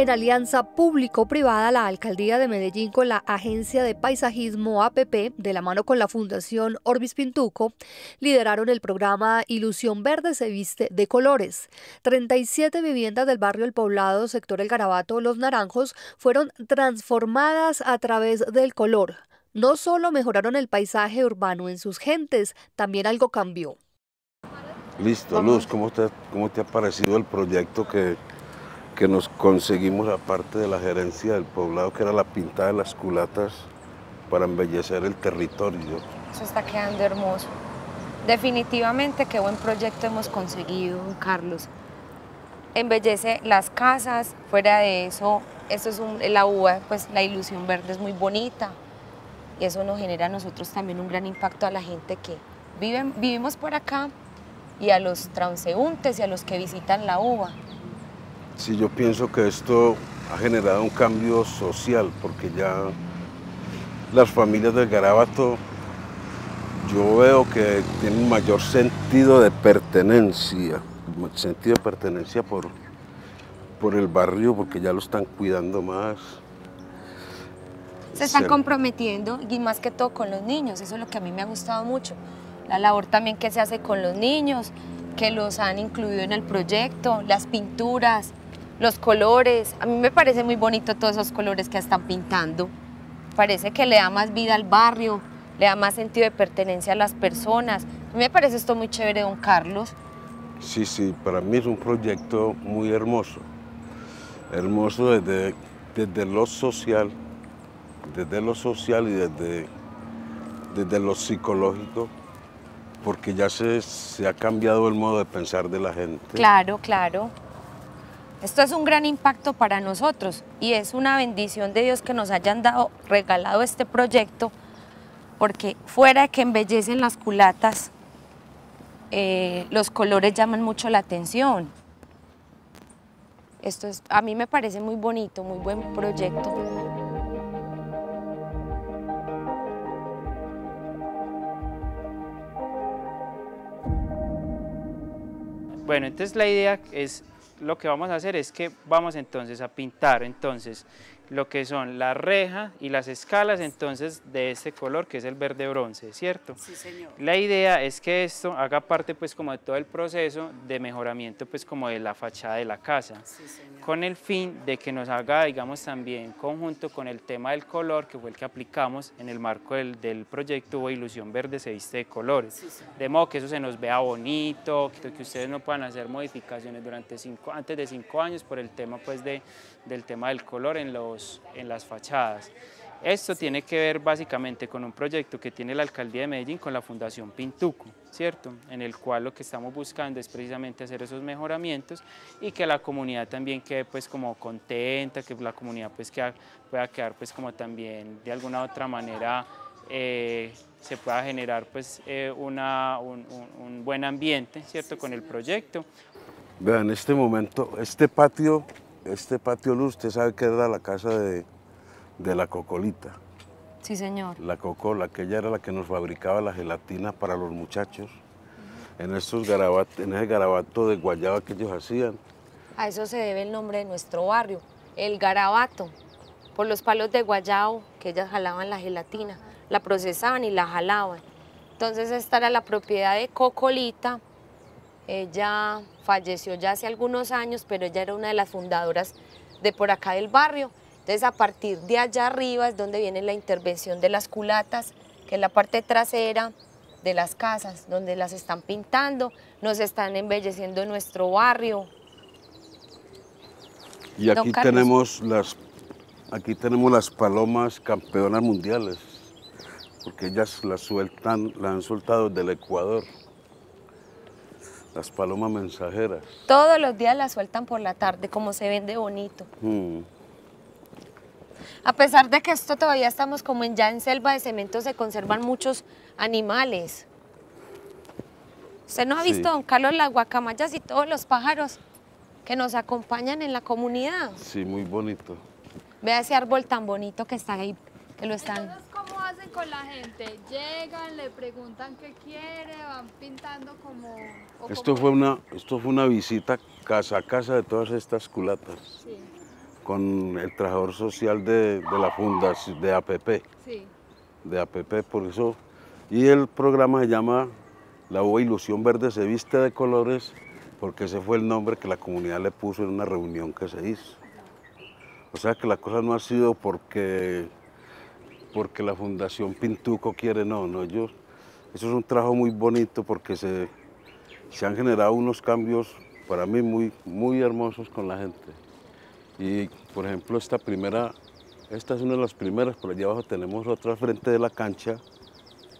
En alianza público-privada, la Alcaldía de Medellín con la Agencia de Paisajismo APP, de la mano con la Fundación Orbis Pintuco, lideraron el programa Ilusión Verde se viste de colores. 37 viviendas del barrio El Poblado, sector El Garabato, Los Naranjos, fueron transformadas a través del color. No solo mejoraron el paisaje urbano en sus gentes, también algo cambió. Listo, Luz, ¿cómo te, cómo te ha parecido el proyecto que que nos conseguimos aparte de la gerencia del poblado, que era la pintada de las culatas para embellecer el territorio. Eso está quedando hermoso. Definitivamente qué buen proyecto hemos conseguido, Carlos. Embellece las casas, fuera de eso, eso es la uva, pues la ilusión verde es muy bonita y eso nos genera a nosotros también un gran impacto a la gente que viven, vivimos por acá y a los transeúntes y a los que visitan la uva. Sí, yo pienso que esto ha generado un cambio social, porque ya las familias del Garabato, yo veo que tienen mayor sentido de pertenencia, sentido de pertenencia por, por el barrio, porque ya lo están cuidando más. Se están comprometiendo y más que todo con los niños, eso es lo que a mí me ha gustado mucho. La labor también que se hace con los niños, que los han incluido en el proyecto, las pinturas, los colores. A mí me parece muy bonito todos esos colores que están pintando. Parece que le da más vida al barrio, le da más sentido de pertenencia a las personas. A mí me parece esto muy chévere, don Carlos. Sí, sí, para mí es un proyecto muy hermoso. Hermoso desde, desde lo social, desde lo social y desde, desde lo psicológico, porque ya se, se ha cambiado el modo de pensar de la gente. Claro, claro. Esto es un gran impacto para nosotros y es una bendición de Dios que nos hayan dado, regalado este proyecto, porque fuera de que embellecen las culatas, eh, los colores llaman mucho la atención. Esto es, a mí me parece muy bonito, muy buen proyecto. Bueno, entonces la idea es lo que vamos a hacer es que vamos entonces a pintar. Entonces lo que son la reja y las escalas entonces de este color que es el verde bronce, ¿cierto? Sí, señor. La idea es que esto haga parte pues como de todo el proceso de mejoramiento pues como de la fachada de la casa, Sí, señor. con el fin de que nos haga digamos también conjunto con el tema del color que fue el que aplicamos en el marco del, del proyecto Hubo Ilusión Verde se viste de colores, Sí, de modo que eso se nos vea bonito, que, que ustedes no puedan hacer modificaciones durante cinco, antes de cinco años por el tema pues de, del tema del color en, los, en las fachadas. Esto tiene que ver básicamente con un proyecto que tiene la Alcaldía de Medellín con la Fundación Pintuco, ¿cierto? En el cual lo que estamos buscando es precisamente hacer esos mejoramientos y que la comunidad también quede pues como contenta, que la comunidad pues queda- pueda quedar pues como también de alguna otra manera eh, se pueda generar pues eh, una, un, un- un buen ambiente, ¿cierto? Con el proyecto. Vean, en este momento, este patio, este patio luz, usted sabe que era la casa de, de la Cocolita. Sí, señor. La Cocola, que ella era la que nos fabricaba la gelatina para los muchachos. En, esos garabat- en ese garabato de guayaba que ellos hacían. A eso se debe el nombre de nuestro barrio, el garabato, por los palos de guayao que ellas jalaban la gelatina, la procesaban y la jalaban. Entonces esta era la propiedad de Cocolita. Ella falleció ya hace algunos años, pero ella era una de las fundadoras de por acá del barrio. Entonces a partir de allá arriba es donde viene la intervención de las culatas, que es la parte trasera de las casas, donde las están pintando, nos están embelleciendo nuestro barrio, Y aquí tenemos, las, aquí tenemos las palomas campeonas mundiales, porque ellas las sueltan, las han soltado del Ecuador. Las palomas mensajeras. Todos los días la sueltan por la tarde, como se vende bonito. Mm. A pesar de que esto todavía estamos como en, ya en selva de cemento, se conservan muchos animales. ¿Usted no ha Sí. visto, don Carlos, las guacamayas y todos los pájaros que nos acompañan en la comunidad? Sí, muy bonito. Vea ese árbol tan bonito que está ahí, que lo están... Entonces, ¿cómo hacen con la gente? Llegan, le preguntan qué quiere, van pintando como... Esto como- fue, una, esto fue una visita casa a casa de todas estas culatas. Sí. con el trabajador social de, de la fundación de APP, Sí. de APP, por eso. Y el programa se llama La Uva Ilusión Verde se viste de colores, porque ese fue el nombre que la comunidad le puso en una reunión que se hizo. O sea que la cosa no ha sido porque, porque la Fundación Pintuco quiere, no, no, ellos, eso es un trabajo muy bonito porque se, se han generado unos cambios para mí muy, muy hermosos con la gente. Y por ejemplo, esta primera, esta es una de las primeras, por allá abajo tenemos otra frente de la cancha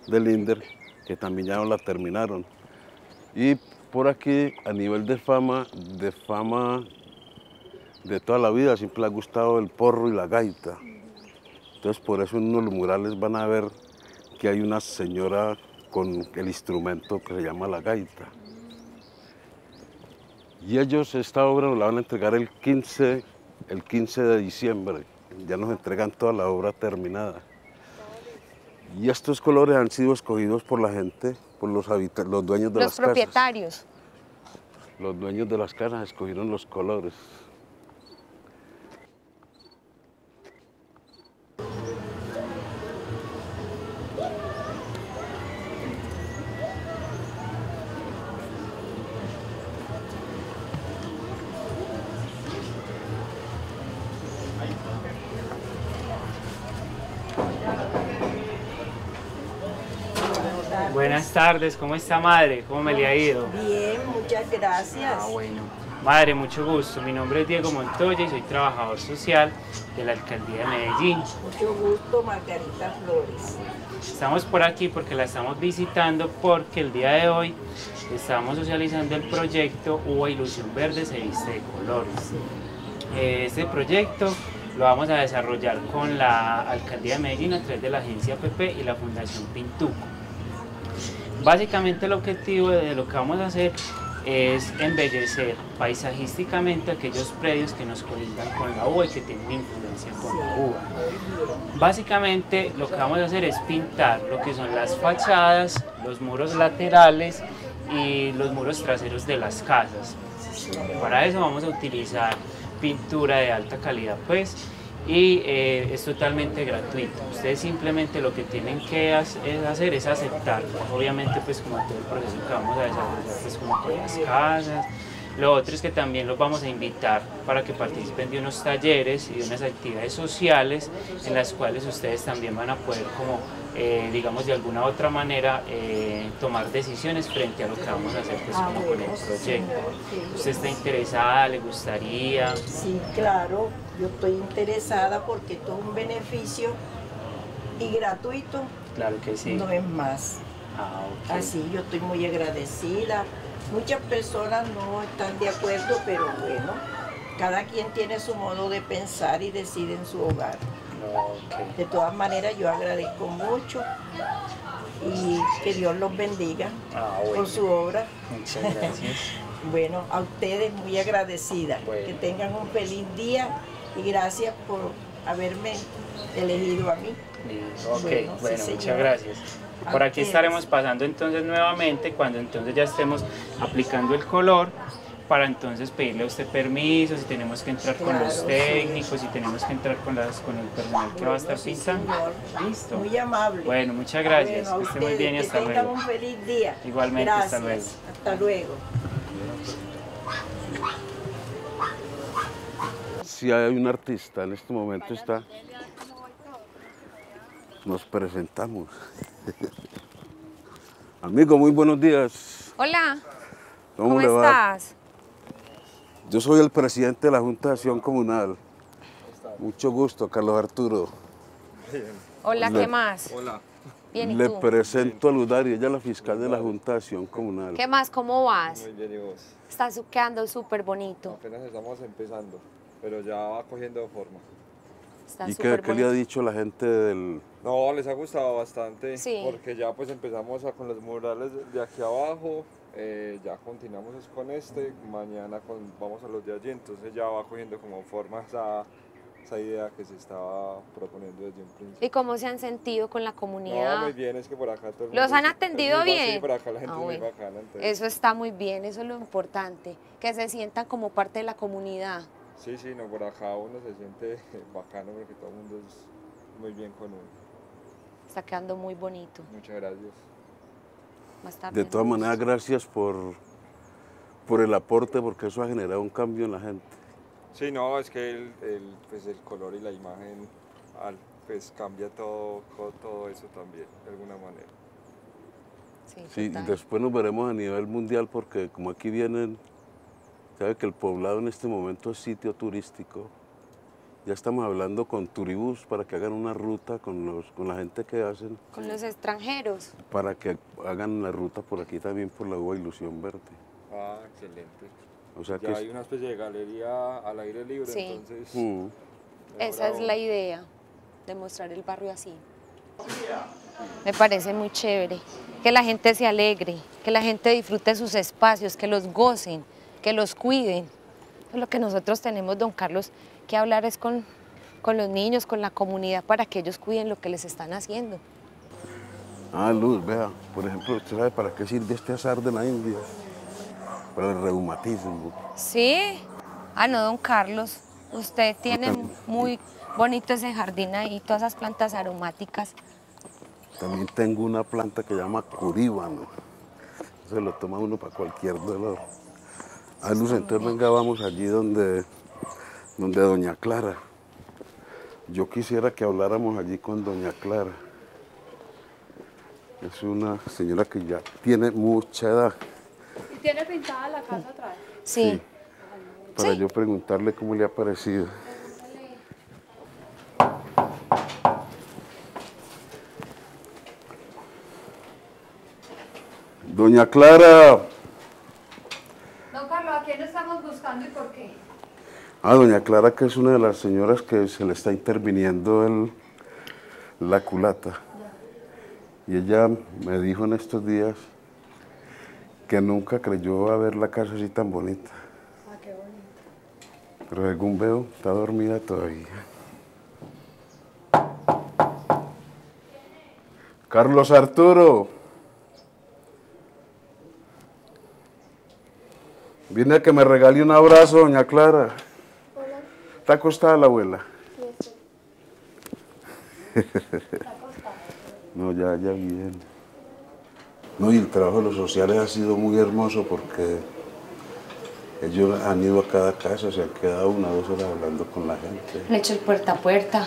del Inder, que también ya no la terminaron. Y por aquí, a nivel de fama, de fama de toda la vida, siempre le ha gustado el porro y la gaita. Entonces, por eso en uno de los murales van a ver que hay una señora con el instrumento que se llama la gaita. Y ellos esta obra nos la van a entregar el 15, el 15 de diciembre. Ya nos entregan toda la obra terminada. Y estos colores han sido escogidos por la gente, por los, los dueños de Los las casas. propietarios. Los dueños de las casas escogieron los colores. Tardes, ¿cómo está madre? ¿Cómo me le ha ido? Bien, muchas gracias. Ah, bueno. Madre, mucho gusto. Mi nombre es Diego Montoya y soy trabajador social de la Alcaldía de Medellín. Mucho gusto, Margarita Flores. Estamos por aquí porque la estamos visitando porque el día de hoy estamos socializando el proyecto Uva Ilusión Verde se viste de colores. Eh, Este proyecto lo vamos a desarrollar con la Alcaldía de Medellín a través de la agencia PP y la Fundación Pintuco. Básicamente el objetivo de lo que vamos a hacer es embellecer paisajísticamente aquellos predios que nos colindan con la uva y que tienen influencia con la uva. Básicamente lo que vamos a hacer es pintar lo que son las fachadas, los muros laterales y los muros traseros de las casas. Para eso vamos a utilizar pintura de alta calidad pues y eh, es totalmente gratuito. Ustedes simplemente lo que tienen que hacer es aceptar, obviamente pues como todo el proceso que vamos a desarrollar pues como con las casas. Lo otro es que también los vamos a invitar para que participen de unos talleres y de unas actividades sociales en las cuales ustedes también van a poder como eh, digamos de alguna otra manera eh, tomar decisiones frente a lo que vamos a hacer pues Ah, como con el proyecto. sí. ¿Usted está interesada? ¿Le gustaría? Sí, claro, yo estoy interesada porque todo un beneficio y gratuito Claro que sí. no es más. Ah. Así yo estoy muy agradecida. Muchas personas no están de acuerdo, pero bueno, cada quien tiene su modo de pensar y decide en su hogar. De todas maneras, yo agradezco mucho y que Dios los bendiga Ah, bueno. por su obra. Muchas gracias. Bueno, a ustedes muy agradecida. Bueno. Que tengan un feliz día y gracias por haberme elegido a mí. Ok, Bueno, bueno, sí, muchas gracias. Por aquí estaremos pasando entonces nuevamente cuando entonces ya estemos aplicando el color para entonces pedirle a usted permiso, si tenemos que entrar con los Claro, sí. técnicos, si tenemos que entrar con, las, con el personal que va a estar sí, pintando. señor. Listo. Muy amable. Bueno, muchas gracias. Bueno, que esté muy bien y hasta luego. un feliz día. Igualmente, hasta luego. Hasta luego. Si hay un artista en este momento está, nos presentamos. Amigo, muy buenos días. Hola, ¿Cómo, ¿cómo, le va? estás? Yo soy el presidente de la Junta de Acción Comunal. Mucho gusto, Carlos Arturo. Hola, Le- ¿qué más? Hola. Bien, ¿y Le tú? presento a Ludari, ella es la fiscal de la Junta de Acción Comunal. ¿Qué más? ¿Cómo vas? Muy bien, ¿y vos? Estás quedando súper bonito. Apenas estamos empezando, pero ya va cogiendo forma. ¿Y qué, qué le ha dicho la gente del... No, les ha gustado bastante, Sí. porque ya pues empezamos a- con los murales de aquí abajo, eh, ya continuamos es con este, mañana con- vamos a los de allí, entonces ya va cogiendo como forma esa, esa idea que se estaba proponiendo desde un principio. ¿Y cómo se han sentido con la No, comunidad? muy bien, es que por acá todo el ¿Los han atendido bien? Sí, por acá la gente Ah, es muy bueno. bacana. entonces- Eso está muy bien, eso es lo importante, que se sientan como parte de la comunidad. Sí, sí, no, por acá uno se siente bacano porque todo el mundo es muy bien con uno. Está quedando muy bonito. Muchas gracias. Más tarde De todas maneras, gracias por, por el aporte, porque eso ha generado un cambio en la gente. Sí, no, es que el, el, pues el color y la imagen al- pues cambia todo, todo eso también, de alguna manera. Sí, Sí, y después nos veremos a nivel mundial porque como aquí vienen, sabe que el poblado en este momento es sitio turístico. Ya estamos hablando con Turibús para que hagan una ruta con, los, con la gente que hacen, Con los extranjeros. para que hagan la ruta por aquí también por la UBA Ilusión Verde. Ah, excelente. O sea Ya que... hay una especie de galería al aire libre, Sí. entonces... Mm. Esa es la idea, de mostrar el barrio así. Me parece muy chévere. Que la gente se alegre, que la gente disfrute sus espacios, que los gocen, que los cuiden. Es lo que nosotros tenemos, don Carlos, que hablar es con, con los niños, con la comunidad, para que ellos cuiden lo que les están haciendo. Ah, Luz, vea, por ejemplo, ¿usted sabe para qué sirve este azar de la India? Para el reumatismo. ¿Sí? Ah, no, don Carlos. Usted tiene muy bonito ese jardín ahí, todas esas plantas aromáticas. También tengo una planta que llama curíbano. Se lo toma uno para cualquier dolor. Ah, Luz, entonces venga, vamos allí donde, donde Doña Clara. Yo quisiera que habláramos allí con Doña Clara. Es una señora que ya tiene mucha edad. ¿Y tiene pintada la casa atrás? Sí. Para Sí. yo preguntarle cómo le ha parecido. Doña Clara. Don Carlos, ¿a quién estamos buscando y por qué? Ah, doña Clara, que es una de las señoras que se le está interviniendo el, la culata. Y ella me dijo en estos días que nunca creyó haber la casa así tan bonita. Ah, qué bonito. Pero según veo, está dormida todavía. Carlos Arturo. Viene a que me regale un abrazo, doña Clara. ¿Está acostada la abuela? no, ya, ya bien. No, y el trabajo de los sociales ha sido muy hermoso porque ellos han ido a cada casa, se han quedado una o dos horas hablando con la gente. Han hecho el puerta a puerta,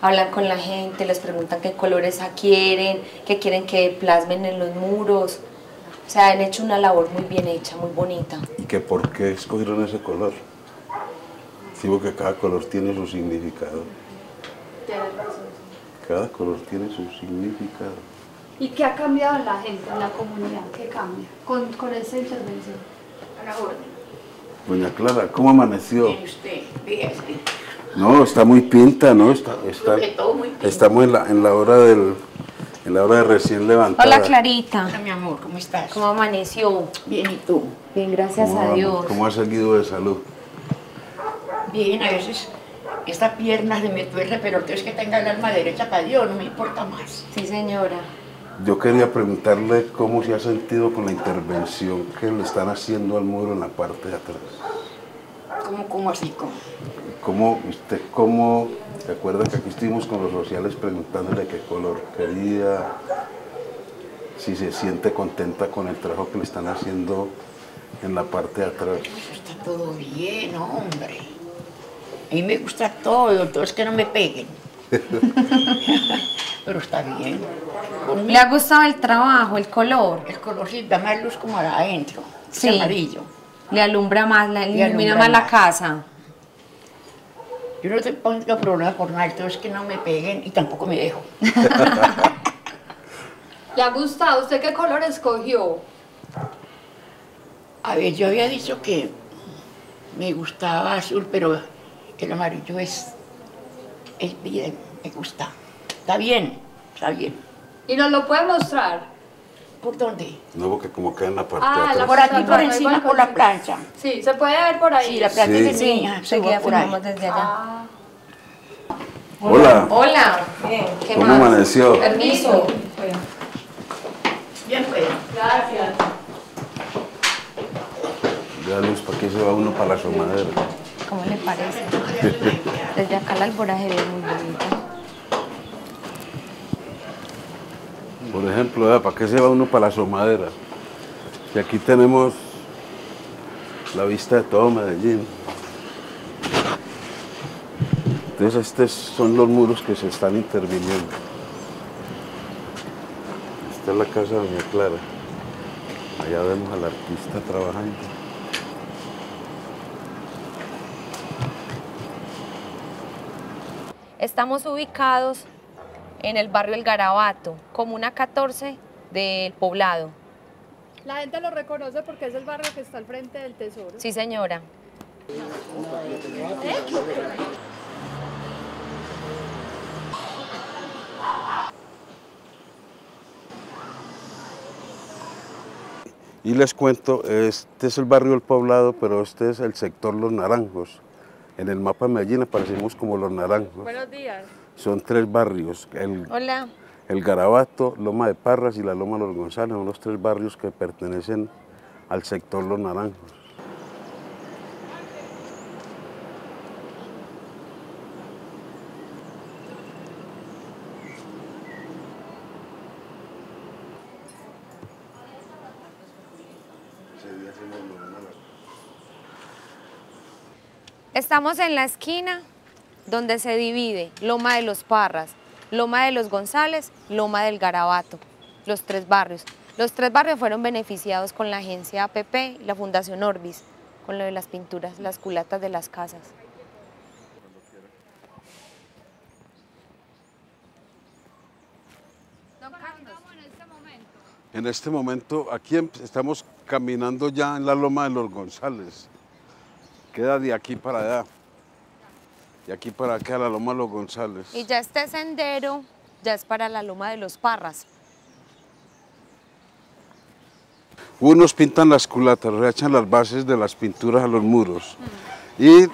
hablan con la gente, les preguntan qué colores quieren, qué quieren que plasmen en los muros. O sea, han hecho una labor muy bien hecha, muy bonita. ¿Y que por qué escogieron ese color? Digo que cada color tiene su significado. Cada color tiene su significado. ¿Y qué ha cambiado en la gente, en la comunidad? ¿Qué cambia con, con esta intervención? Doña Clara, ¿cómo amaneció? Bien, usted, fíjese. No, está muy pinta, ¿no? Está, está- Sobre todo muy pinta. estamos en la, en la hora del, en la hora de recién levantada. Hola Clarita, Hola, mi amor, ¿cómo estás? ¿cómo amaneció? Bien, ¿y tú? Bien, gracias ¿Cómo a vamos? Dios. ¿Cómo ha seguido de salud? Bien, a veces esta pierna se me tuerce, pero es que tenga el alma derecha para Dios, no me importa más. Sí, señora. Yo quería preguntarle cómo se ha sentido con la intervención que le están haciendo al muro en la parte de atrás. ¿Cómo, cómo así? ¿Cómo? ¿Cómo, usted cómo, se acuerda que aquí estuvimos con los sociales preguntándole qué color quería, si se siente contenta con el trabajo que le están haciendo en la parte de atrás? Eso está todo bien, hombre. A mí me gusta todo, todo es que no me peguen. pero está bien. Conmigo, ¿Le ha gustado el trabajo, el color? el color sí da más luz como adentro, es amarillo. ¿Le alumbra más, le ilumina más la casa? Yo no tengo problema por nada, todo es que no me peguen y tampoco me dejo. ¿Le ha gustado? ¿Usted qué color escogió? A ver, yo había dicho que me gustaba azul, pero el amarillo es, es bien, me gusta. Está bien, está bien. ¿Y nos lo puede mostrar? ¿Por dónde? No, porque como queda en la parte Ah, de la atrás. Por aquí, Por encima, por la aquí. plancha. Sí, se puede ver por ahí. Sí, la plancha Sí. de Sí, niña, seguida subo por ahí. desde allá. Ah, Hola, Hola. ¿Qué ¿cómo más? amaneció? Permiso. Bien, pues. gracias. Ya luz, ¿para qué se va uno para la asomadera? ¿Cómo le parece? Desde acá la alborajería es muy bonita. Por ejemplo, ¿para qué se va uno para la asomadera? Y aquí tenemos la vista de todo Medellín. Entonces estos son los muros que se están interviniendo. Esta es la casa de Doña Clara. Allá vemos al artista trabajando. Estamos ubicados en el barrio El Garabato, comuna 14 del poblado. La gente lo reconoce porque es el barrio que está al frente del tesoro. Sí, señora. Y les cuento, este es el barrio del poblado, pero este es el sector Los Naranjos. En el mapa de Medellín aparecemos como Los Naranjos. Buenos días. Son tres barrios, el, Hola. el Garabato, Loma de Parras y la Loma de los González, son los tres barrios que pertenecen al sector Los Naranjos. Estamos en la esquina donde se divide Loma de los Parras, Loma de los González, Loma del Garabato, los tres barrios. Los tres barrios fueron beneficiados con la agencia APP y la Fundación Orbis, con lo de las pinturas, las culatas de las casas. En este momento. En este momento, aquí em- estamos caminando ya en la Loma de los González. Queda de aquí para allá. De aquí para acá, la Loma de los González. Y ya este sendero ya es para la Loma de los Parras. Unos pintan las culatas, rechan las bases de las pinturas a los muros. Y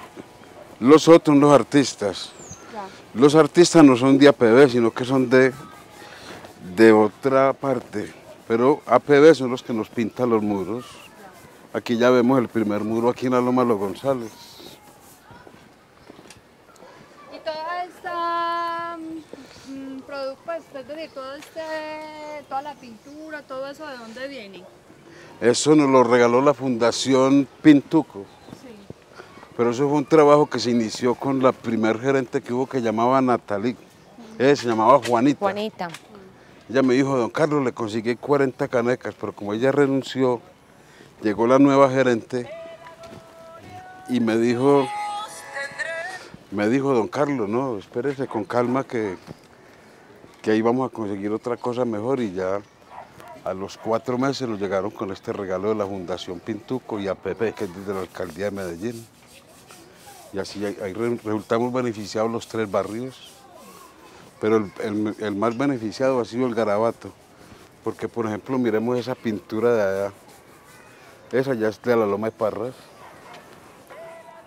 los otros, los artistas. Los artistas no son de APB, sino que son de, de otra parte. Pero APB son los que nos pintan los muros. Aquí ya vemos el primer muro aquí en la Loma de los González. Y toda esta mm, produ- pues, es decir, todo este, toda la pintura, todo eso, ¿de dónde viene? Eso nos lo regaló la Fundación Pintuco. Pero eso fue un trabajo que se inició con la primer gerente que hubo que llamaba Natalí. Ella se llamaba Juanita. Juanita. Ella me dijo, don Carlos, le conseguí 40 canecas, pero como ella renunció, llegó la nueva gerente y me dijo, me dijo, don Carlos, no, espérese con calma que, que ahí vamos a conseguir otra cosa mejor y ya a los cuatro meses nos llegaron con este regalo de la Fundación Pintuco y APP, que es desde la Alcaldía de Medellín. Y así ahí ahí re- resultamos beneficiados los tres barrios, pero el- el más beneficiado ha sido el Garabato, porque por ejemplo miremos esa pintura de allá, esa ya es de la Loma de Parras,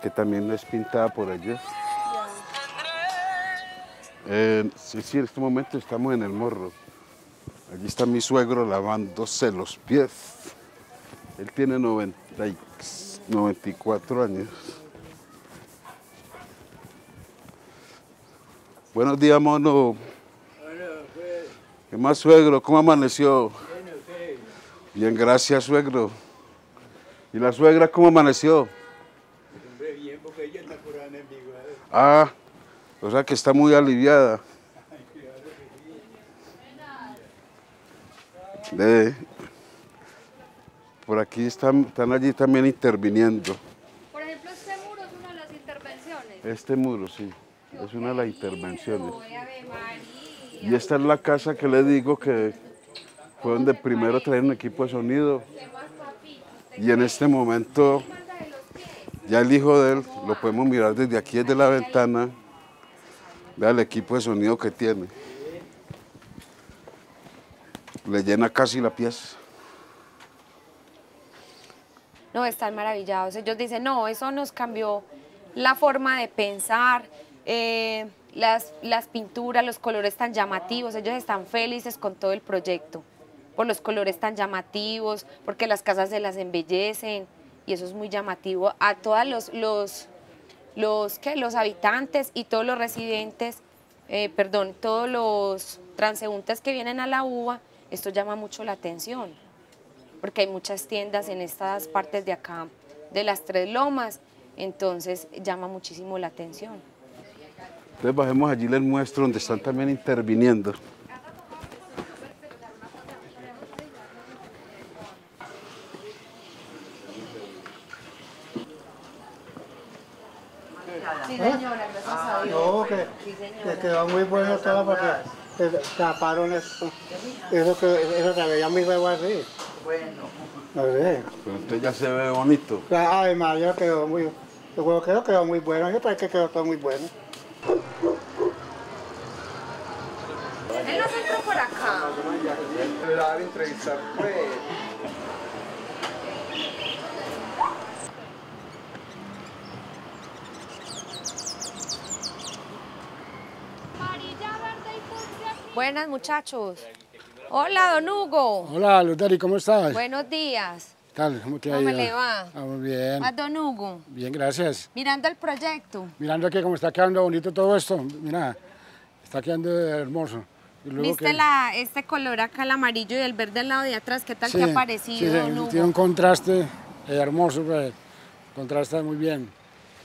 que también es pintada por ellos. Sí, sí, en este momento estamos en el morro. Allí está mi suegro lavándose los pies. Él tiene 90 y- 94 años. Buenos días, mono. ¿Qué más, suegro? ¿Cómo amaneció? Bien, gracias, suegro. ¿Y la suegra cómo amaneció? Ah, o sea que está muy aliviada. Ve, por aquí están, están allí también interviniendo. Por ejemplo, este muro es una de las intervenciones. Este muro, sí, es una de las intervenciones. Y esta es la casa que le digo que fue donde primero trajeron equipo de sonido. Y en este momento, ya el hijo de él, lo podemos mirar desde aquí, desde la ventana. Vea el equipo de sonido que tiene. Le llena casi la pieza. No, están maravillados. Ellos dicen, no, eso nos cambió la forma de pensar, eh, las, las pinturas, los colores tan llamativos. Ellos están felices con todo el proyecto, por los colores tan llamativos, porque las casas se las embellecen y eso es muy llamativo a todos los, los, los, ¿qué? los habitantes y todos los residentes, eh, perdón, todos los transeúntes que vienen a la uva, esto llama mucho la atención, porque hay muchas tiendas en estas partes de acá, de las Tres Lomas, entonces llama muchísimo la atención. Entonces bajemos allí les muestro donde están también interviniendo. Sí, señora, gracias a Dios. No, que, que muy bueno todo porque taparon esto. Eso que eso se veía muy huevo así. Bueno. No sé. Pero entonces ya se ve bonito. Ay, María, quedó muy. El huevo quedó, quedó muy bueno. Yo parece que quedó todo muy bueno. Él nos entró por acá. Entrevistar, pues. Buenas muchachos. Hola, don Hugo. Hola, Luteri, ¿cómo estás? Buenos días. ¿Qué tal? ¿Cómo te ha ¿Cómo ido? le va? Ah, muy bien. A don Hugo. Bien, gracias. Mirando el proyecto. Mirando aquí cómo está quedando bonito todo esto. Mira, está quedando hermoso. Y luego ¿Viste que- la, este color acá, el amarillo y el verde al lado de atrás? ¿Qué tal Sí, te ha parecido, sí, don Hugo? tiene un contraste eh, hermoso, pues, contrasta muy bien.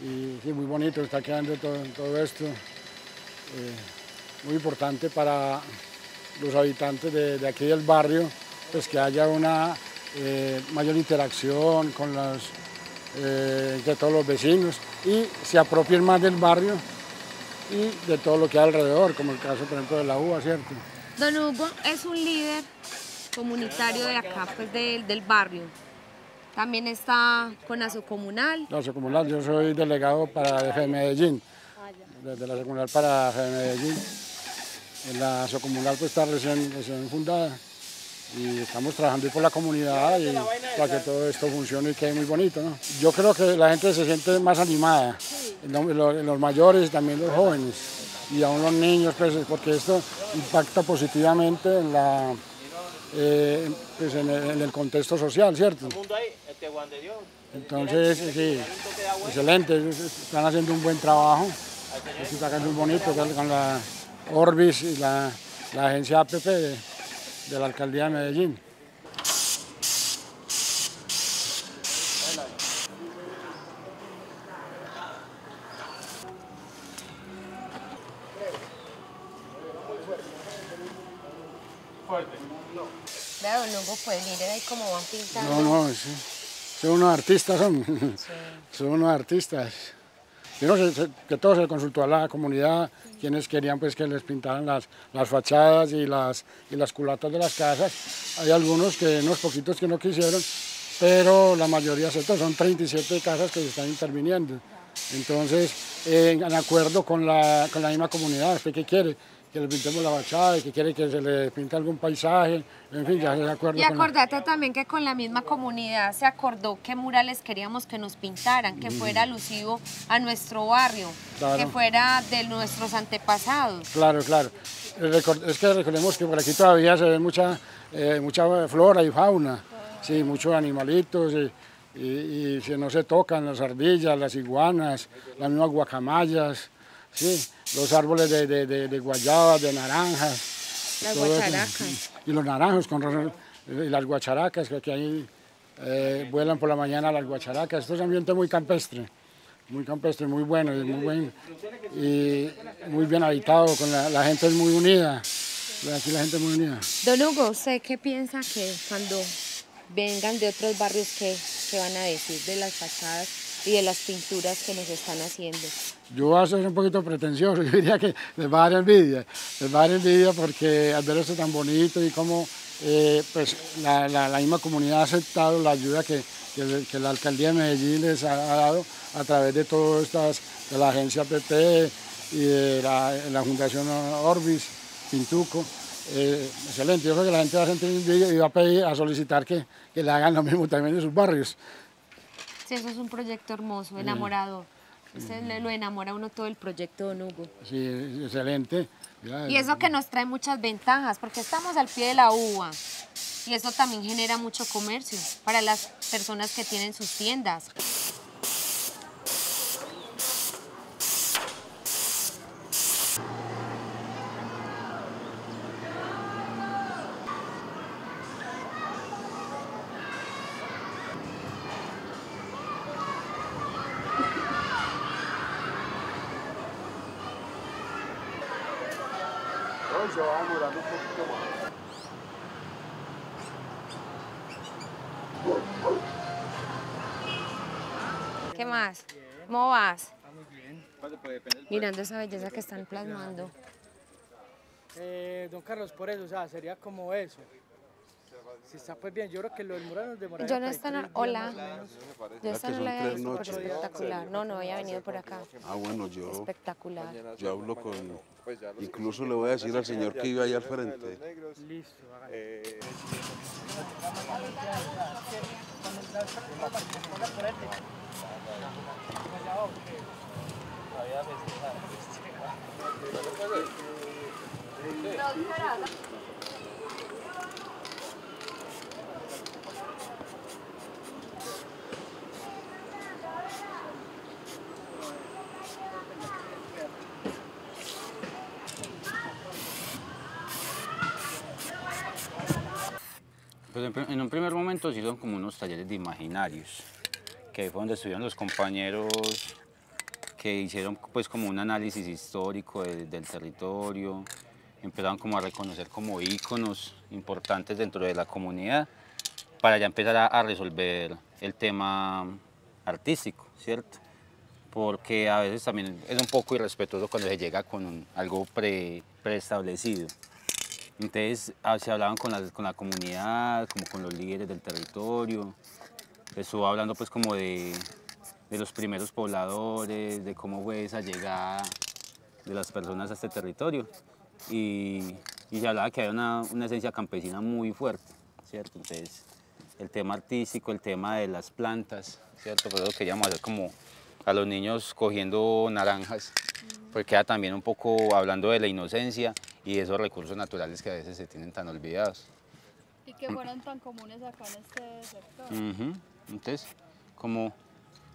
Y sí, muy bonito está quedando todo, todo esto. Eh, muy importante para los habitantes de, de aquí del barrio, pues que haya una eh, mayor interacción con los, eh, de todos los vecinos y se apropien más del barrio y de todo lo que hay alrededor, como el caso, por ejemplo, de la uva, ¿cierto? Don Hugo es un líder comunitario de acá, pues del, del barrio. También está con Aso Comunal. La comunal, yo soy delegado para DG Medellín, desde la comunal para DG Medellín. La comunal pues está recién, recién fundada y estamos trabajando por la comunidad y para que todo esto funcione y quede muy bonito. ¿no? Yo creo que la gente se siente más animada, lo- lo- los mayores y también los jóvenes y aún los niños, pues, porque esto impacta positivamente en, la, eh, pues, en el, en el contexto social, ¿cierto? Entonces, sí, excelente, están haciendo un buen trabajo, esto está muy bonito con la Orbis y la, la agencia APP de, de la Alcaldía de Medellín. Vea, don Hugo, pues miren ahí cómo van pintando. No, no, sí, son unos artistas, son, son unos artistas. Que todo se consultó a la comunidad, quienes querían pues que les pintaran las, las fachadas y las, y las culatas de las casas. Hay algunos que, unos poquitos que no quisieron, pero la mayoría son 37 casas que están interviniendo. Entonces, en acuerdo con la, con la misma comunidad, ¿usted qué quiere? Que le pintemos la fachada, y que quiere que se le pinte algún paisaje, en fin, ya de acuerdo Y con acordate también que con la misma comunidad se acordó qué murales queríamos que nos pintaran, que fuera alusivo a nuestro barrio, Claro. que fuera de nuestros antepasados. Claro, claro. Eh, Es que recordemos que por aquí todavía se ve mucha, eh, mucha flora y fauna, sí, muchos animalitos y, y- y si no se tocan las ardillas, las iguanas, las mismas guacamayas, sí, los árboles de, de, de- de guayabas, de naranjas. Las guacharacas. Y los naranjos, con y las guacharacas, que aquí hay, eh, vuelan por la mañana las guacharacas. Esto es un ambiente muy campestre, muy campestre, muy bueno y muy buen y muy bien habitado, con la, la gente es muy unida. Aquí la gente es muy unida. Don Hugo, ¿usted qué piensa que cuando vengan de otros barrios, qué, qué van a decir de las fachadas y de las pinturas que nos están haciendo? Yo voy a ser un poquito pretencioso, yo diría que les va a dar envidia, les va a dar envidia porque al ver esto tan bonito y cómo eh, pues, la, misma comunidad ha aceptado la ayuda que, que- la alcaldía de Medellín les ha, dado a través de todas estas, de la agencia PP y de la, la Fundación Orbis, Pintuco. Eh, excelente, yo creo que la gente va a sentir envidia y va a pedir, a solicitar que, que le hagan lo mismo también en sus barrios. Sí, eso es un proyecto hermoso, enamorador. Usted le lo enamora a uno todo el proyecto, don Hugo. Sí, excelente. Ya, Y eso que nos trae muchas ventajas, porque estamos al pie de la uva. Y eso también genera mucho comercio para las personas que tienen sus tiendas. y se va demorando un poquito más. ¿Qué más? ¿Cómo vas? muy bien. Mirando esa belleza que están plasmando. Eh, don Carlos, por eso, o sea, sería como eso. Si está pues bien, yo creo que lo del mural nos demoraría Yo no están, hola. Yo esta no son la había tres visto, pero noches. espectacular. No, no había venido por acá. Ah, bueno, yo, Espectacular. yo hablo con... Incluso le voy a decir al señor que iba ahí al frente. Listo, hágale. Pues en un primer momento sí son como unos talleres de imaginarios, que fue donde estuvieron los compañeros que hicieron pues como un análisis histórico de- del territorio, empezaron como a reconocer como íconos importantes dentro de la comunidad para ya empezar a, resolver el tema artístico, ¿cierto? Porque a veces también es un poco irrespetuoso cuando se llega con algo pre- preestablecido. Entonces ah, se hablaban con la, con la comunidad, como con los líderes del territorio. Estuvo hablando pues como de, de los primeros pobladores, de cómo fue esa llegada de las personas a este territorio. Y, y se hablaba que había una, una esencia campesina muy fuerte, ¿cierto? Entonces el tema artístico, el tema de las plantas, ¿cierto? Por eso queríamos hacer como a los niños cogiendo naranjas, porque queda también un poco hablando de la inocencia y de esos recursos naturales que a veces se tienen tan olvidados. Y que fueran tan comunes acá en este sector. Ujú. Entonces, como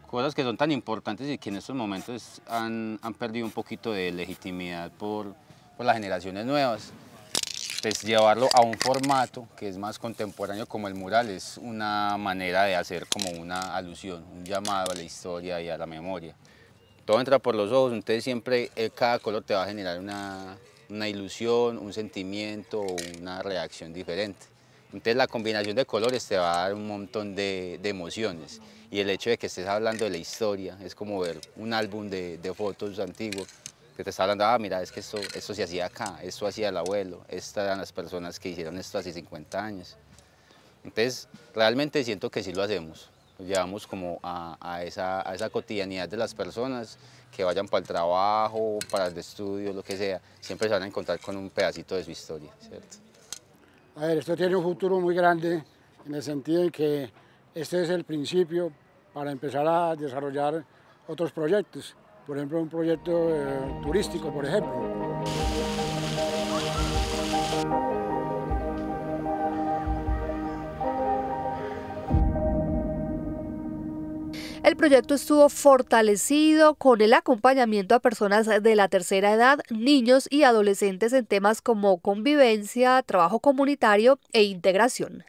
cosas que son tan importantes y que en estos momentos han, han perdido un poquito de legitimidad por, por las generaciones nuevas, pues llevarlo a un formato que es más contemporáneo como el mural es una manera de hacer como una alusión, un llamado a la historia y a la memoria. Todo entra por los ojos, entonces siempre eh, cada color te va a generar una, una ilusión, un sentimiento o una reacción diferente. Entonces la combinación de colores te va a dar un montón de, de emociones y el hecho de que estés hablando de la historia es como ver un álbum de, de fotos antiguo que te está hablando, ah, mira, es que esto, esto se hacía acá, esto hacía el abuelo, estas eran las personas que hicieron esto hace 50 años. Entonces, realmente siento que sí lo hacemos. Lo llevamos como a, a esa, a esa cotidianidad de las personas que vayan para el trabajo, para el estudio, lo que sea, siempre se van a encontrar con un pedacito de su historia, ¿cierto? A ver, esto tiene un futuro muy grande en el sentido de que este es el principio para empezar a desarrollar otros proyectos. Por ejemplo, un proyecto eh, turístico, por ejemplo. Proyecto estuvo fortalecido con el acompañamiento a personas de la tercera edad, niños y adolescentes en temas como convivencia, trabajo comunitario e integración.